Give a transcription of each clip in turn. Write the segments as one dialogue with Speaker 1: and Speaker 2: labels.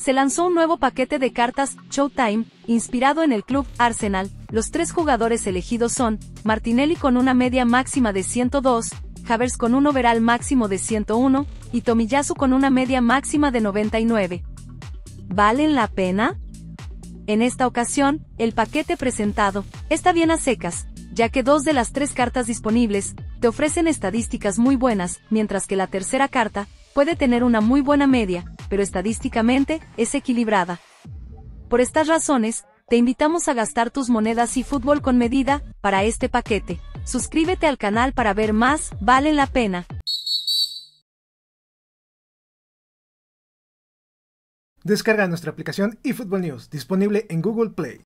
Speaker 1: se lanzó un nuevo paquete de cartas Showtime, inspirado en el club Arsenal. Los tres jugadores elegidos son Martinelli con una media máxima de 102, Havers con un overall máximo de 101 y Tomiyasu con una media máxima de 99. ¿Valen la pena? En esta ocasión, el paquete presentado está bien a secas, ya que dos de las tres cartas disponibles te ofrecen estadísticas muy buenas, mientras que la tercera carta puede tener una muy buena media, pero estadísticamente es equilibrada. Por estas razones, te invitamos a gastar tus monedas y fútbol con medida para este paquete. Suscríbete al canal para ver más, vale la pena.
Speaker 2: Descarga nuestra aplicación eFootball News, disponible en Google Play.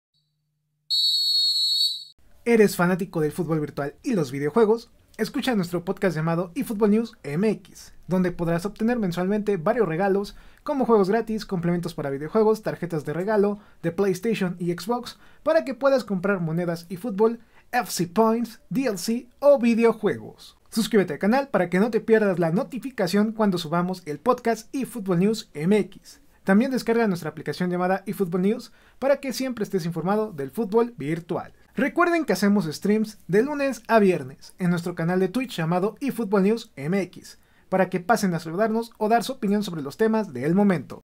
Speaker 2: ¿Eres fanático del fútbol virtual y los videojuegos? Escucha nuestro podcast llamado eFootball News MX, donde podrás obtener mensualmente varios regalos como juegos gratis, complementos para videojuegos, tarjetas de regalo de PlayStation y Xbox para que puedas comprar monedas y fútbol, FC Points, DLC o videojuegos. Suscríbete al canal para que no te pierdas la notificación cuando subamos el podcast eFootball News MX. También descarga nuestra aplicación llamada eFootball News para que siempre estés informado del fútbol virtual. Recuerden que hacemos streams de lunes a viernes en nuestro canal de Twitch llamado eFootball MX para que pasen a saludarnos o dar su opinión sobre los temas del momento.